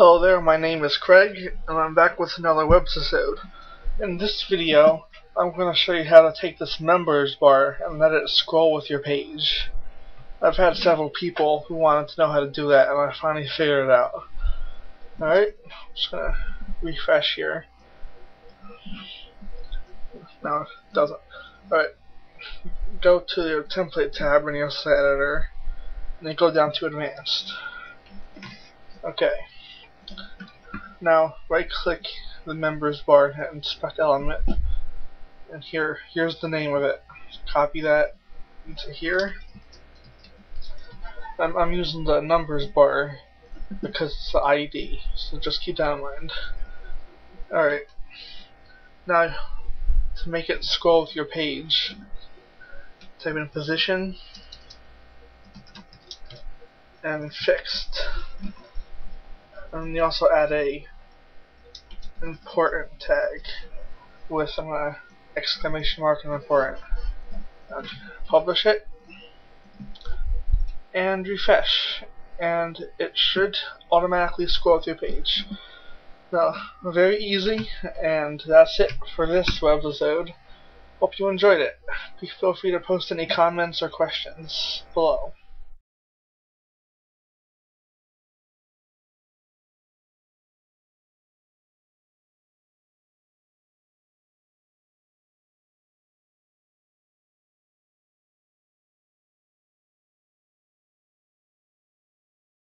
Hello there, my name is Craig, and I'm back with another webisode. In this video, I'm going to show you how to take this members bar and let it scroll with your page. I've had several people who wanted to know how to do that, and I finally figured it out. Alright, I'm just going to refresh here. No, it doesn't. Alright, go to your template tab in your editor, and then go down to advanced. Okay. Now right click the members bar and inspect element. And here here's the name of it. Copy that into here. I'm I'm using the numbers bar because it's the ID, so just keep that in mind. Alright. Now to make it scroll with your page, type in position and fixed and you also add a important tag with an uh, exclamation mark and important. And publish it and refresh and it should automatically scroll through page. Now, very easy and that's it for this webisode. Hope you enjoyed it. Feel free to post any comments or questions below.